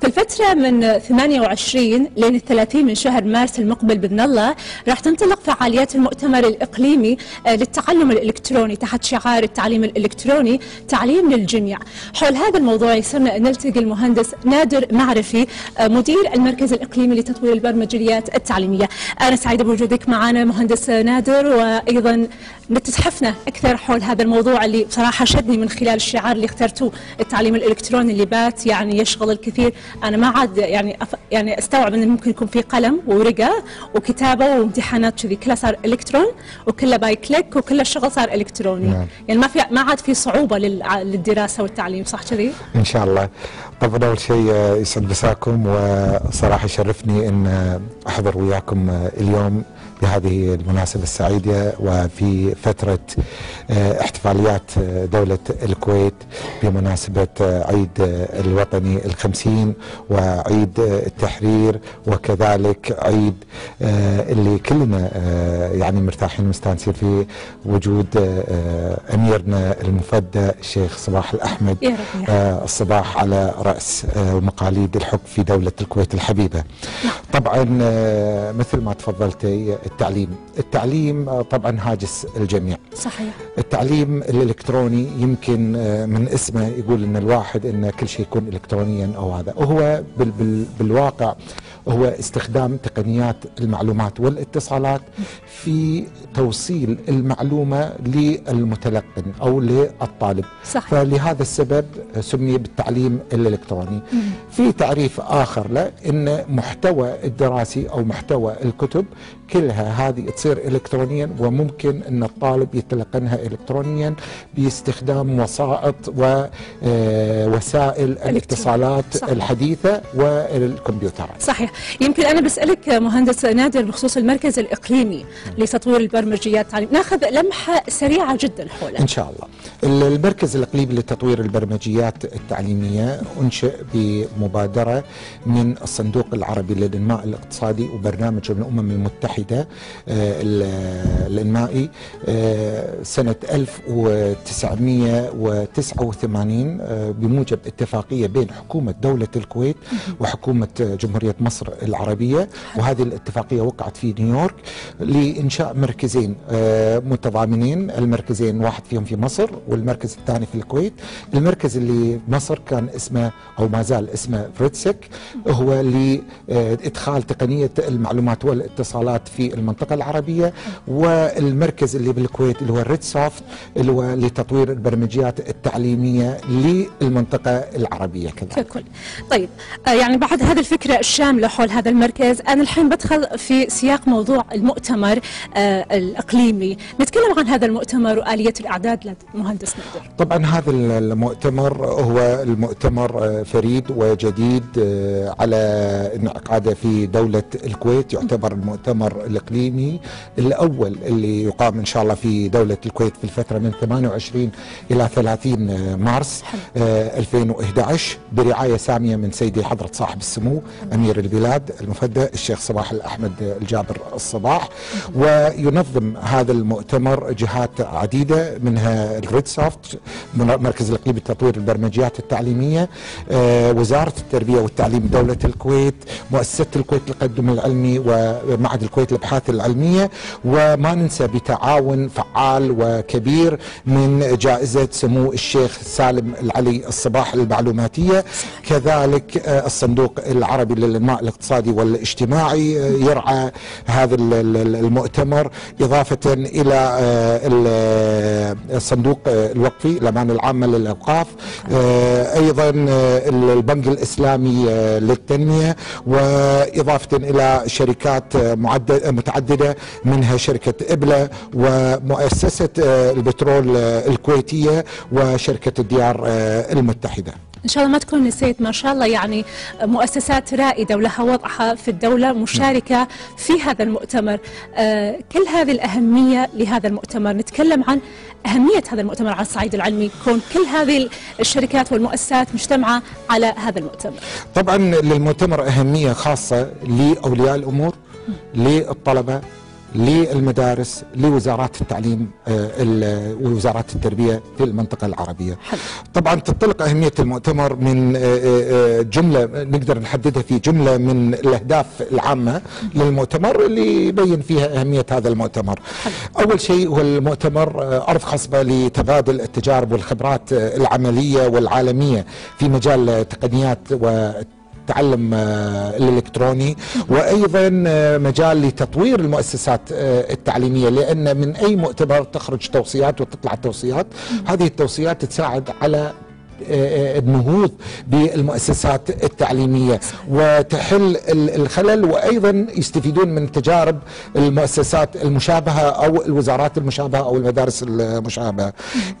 في الفترة من 28 لين 30 من شهر مارس المقبل بإذن الله راح تنطلق فعاليات المؤتمر الإقليمي آه، للتعلم الإلكتروني تحت شعار التعليم الإلكتروني تعليم للجميع. حول هذا الموضوع يسرنا أن نلتقي المهندس نادر معرفي آه، مدير المركز الإقليمي لتطوير البرمجيات التعليمية. أنا سعيدة بوجودك معنا مهندس نادر وأيضا نتحفنا أكثر حول هذا الموضوع اللي بصراحة شدني من خلال الشعار اللي اخترتوه التعليم الإلكتروني اللي بات يعني يشغل الكثير أنا ما عاد يعني أف... يعني أستوعب إنه ممكن يكون في قلم وورقة وكتابة وامتحانات كذي كلها صار إلكترون وكله by click وكل الشغل صار إلكتروني نعم. يعني ما في ما عاد في صعوبة لل... للدراسة والتعليم صح كذي؟ إن شاء الله طبعا أول شيء يسعد مساكم وصراحة يشرفني إن أحضر وياكم اليوم بهذه المناسبة السعيدة وفي فترة آه، احتفاليات آه، دولة الكويت بمناسبة آه، عيد الوطني الخمسين وعيد التحرير وكذلك عيد اللي كلنا يعني مرتاحين ومستانسين فيه وجود أميرنا المفدى الشيخ صباح الأحمد الصباح على رأس مقاليد الحكم في دولة الكويت الحبيبة. نعم. طبعا مثل ما تفضلتي التعليم. التعليم آه، طبعا هاجس الجميع. صحيح. التعليم الإلكتروني يمكن آه، من اسمه يقول إن الواحد إن كل شيء يكون الكترونيا أو هذا. وهو بال بال بالواقع هو استخدام تقنيات المعلومات والاتصالات في توصيل المعلومة للمتلقن أو للطالب. صح. فلهذا السبب سمي بالتعليم الالكتروني مم. في تعريف آخر له إن محتوى الدراسي أو محتوى الكتب كلها هذه تصير الكترونيا وممكن إن الطالب يتلقنها الكترونيا باستخدام وسائط ووسائل آه، الاتصالات صحيح. الحديثة والكمبيوترات. صحيح. يمكن أنا بسألك مهندس نادر بخصوص المركز الإقليمي لتطوير البرمجيات. التعليم نأخذ لمحة سريعة جدا حوله إن شاء الله. المركز الإقليمي لتطوير البرمجيات التعليمية أنشئ بمبادرة من الصندوق العربي للإنماء الاقتصادي وبرنامج الأمم المتحدة آه، الإنمائي آه، سنة 1989 آه، بموجب اتفاقية بين حكومة دولة الكويت وحكومة جمهورية مصر العربية. وهذه الاتفاقية وقعت في نيويورك لإنشاء مركزين متضامنين المركزين واحد فيهم في مصر والمركز الثاني في الكويت. المركز اللي مصر كان اسمه أو ما زال اسمه RITSEC هو لادخال تقنية المعلومات والاتصالات في المنطقة العربية والمركز اللي بالكويت اللي هو ريد سوفت اللي هو لتطوير البرمجيات التعليمية للمنطقة العربية كذلك. ككل. طيب آه، يعني بعد هذه الفكرة الشاملة حول هذا المركز أنا الحين بدخل في سياق موضوع المؤتمر آه، الإقليمي، نتكلم عن هذا المؤتمر وآلية الأعداد للمهندس نادر. طبعا هذا المؤتمر هو المؤتمر آه، فريد وجديد على انعقاده في دولة الكويت يعتبر المؤتمر الإقليمي الأول اللي يقام إن شاء الله في دولة الكويت في الفترة من 28 إلى 30 مارس 2011 برعاية سامية من سيدي حضرة صاحب السمو أمير البلاد المفدى الشيخ صباح الأحمد الجابر الصباح. وينظم هذا المؤتمر جهات عديدة منها الريد سوفت مركز الاقليمي لتطوير البرمجيات التعليمية آه، وزارة التربية والتعليم دولة الكويت مؤسسة الكويت للتقدم العلمي ومعهد الكويت للأبحاث العلمية وما ننسى بتعاون فعال وكبير من جائزة سمو الشيخ سالم العلي الصباح المعلوماتيه كذلك آه، الصندوق العربي للإنماء الاقتصادي والاجتماعي آه، يرعى هذا المؤتمر. إضافة إلى الصندوق الوقفي الأمان العامة للأوقاف. أيضا البنك الإسلامي للتنمية وإضافة إلى شركات متعددة منها شركة إبلة ومؤسسة البترول الكويتية وشركة الديار المتحدة. إن شاء الله ما تكون نسيت ما شاء الله يعني مؤسسات رائدة ولها وضعها في الدولة مشاركة في هذا المؤتمر. آه، كل هذه الأهمية لهذا المؤتمر نتكلم عن أهمية هذا المؤتمر على الصعيد العلمي كون كل هذه الشركات والمؤسسات مجتمعة على هذا المؤتمر. طبعا للمؤتمر أهمية خاصة لأولياء الأمور للطلبة للمدارس لوزارات التعليم آه، ووزارات التربية في المنطقة العربية. حلو. طبعا تنطلق أهمية المؤتمر من آه، آه، جملة نقدر نحددها في جملة من الأهداف العامة للمؤتمر اللي يبين فيها أهمية هذا المؤتمر. أول شيء هو المؤتمر أرض خصبة لتبادل التجارب والخبرات العملية والعالمية في مجال تقنيات و التعلم آه، الإلكتروني وأيضا آه، مجال لتطوير المؤسسات آه، التعليمية لأن من أي مؤتمر تخرج توصيات وتطلع توصيات هذه التوصيات تساعد على النهوض بالمؤسسات التعليمية وتحل ال- الخلل وأيضا يستفيدون من تجارب المؤسسات المشابهة أو الوزارات المشابهة أو المدارس المشابهة.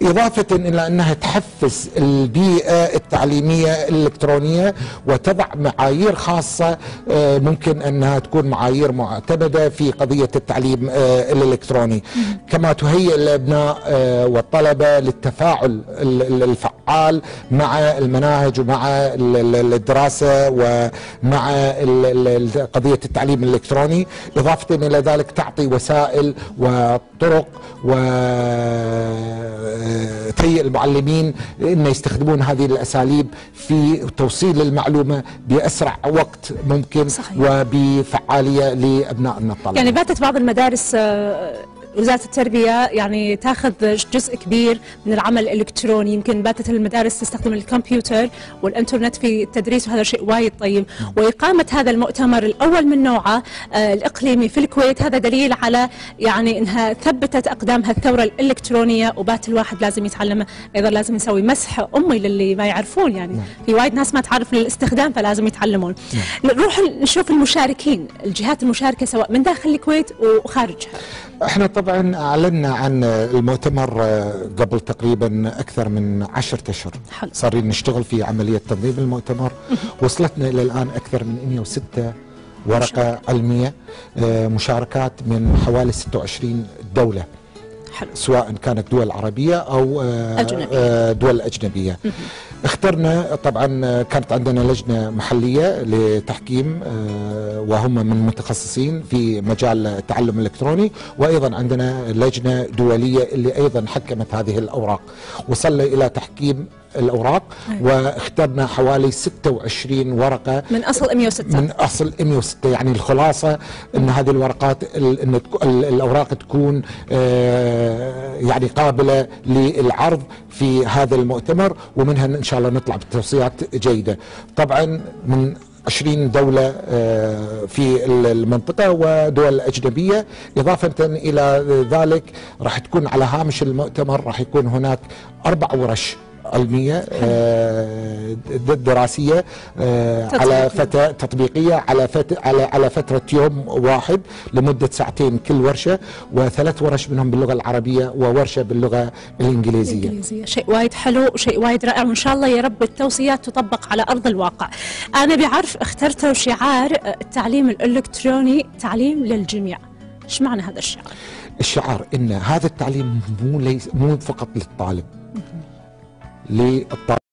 إضافة إلى أنها تحفز البيئة التعليمية الإلكترونية وتضع معايير خاصة آه، ممكن أنها تكون معايير معتمدة في قضية التعليم آه، الإلكتروني. كما تهيئ الابناء آه، والطلبة للتفاعل ال- ال- الفعال مع المناهج ومع ال- ال- الدراسة ومع قضية التعليم الإلكتروني إضافة إلى ذلك تعطي وسائل وطرق وتهيئ المعلمين إن يستخدمون هذه الأساليب في توصيل المعلومة بأسرع وقت ممكن صحيح. وبفعالية لأبنائنا الطلبه يعني باتت بعض المدارس وزارة التربية يعني تاخذ جزء كبير من العمل الإلكتروني. يمكن باتت المدارس تستخدم الكمبيوتر والإنترنت في التدريس وهذا شيء وايد طيب. وإقامة هذا المؤتمر الأول من نوعه آه، الإقليمي في الكويت هذا دليل على يعني أنها ثبتت أقدامها الثورة الإلكترونية. وبات الواحد لازم يتعلم أيضا لازم نسوي مسح أمي للي ما يعرفون يعني. في وايد ناس ما تعرف الاستخدام فلازم يتعلمون. نروح نشوف المشاركين الجهات المشاركة سواء من داخل الكويت وخارجها. إحنا طبعا أعلنا عن المؤتمر قبل تقريبا أكثر من عشرة أشهر. صارين نشتغل في عملية تنظيم المؤتمر. وصلتنا إلى الآن أكثر من 106 ورقة علمية آه، مشاركات من حوالي 26 دولة. حلو. سواء كانت دول عربية أو آه، أجنبية. آه، دول أجنبية. اخترنا طبعا كانت عندنا لجنة محلية لتحكيم وهم من متخصصين في مجال التعلم الإلكتروني وأيضا عندنا لجنة دولية اللي أيضا حكمت هذه الأوراق. وصلنا إلى تحكيم الأوراق واخترنا حوالي 26 ورقة. من أصل 106 من أصل 106 يعني الخلاصة إن هذه الورقات ال- إن الأوراق تكون آه، يعني قابلة للعرض في هذا المؤتمر ومنها إن شاء الله نطلع بتوصيات جيدة. طبعا من 20 دولة آه، في ال- المنطقة ودول أجنبية. إضافة إلى ذلك راح تكون على هامش المؤتمر راح يكون هناك أربع ورش علمية آه، د- دراسية آه، على تطبيقية. فترة تطبيقية على فت... على على فترة يوم واحد لمدة ساعتين كل ورشة وثلاث ورش منهم باللغة العربية وورشة باللغة الإنجليزية. الإنجليزية. شيء وايد حلو وشيء وايد رائع وإن شاء الله يا رب التوصيات تطبق على أرض الواقع. أنا بعرف اخترتوا شعار آه، التعليم الإلكتروني تعليم للجميع. إيش معنى هذا الشعار؟ الشعار إن هذا التعليم مو ليس مو فقط للطالب. للطالب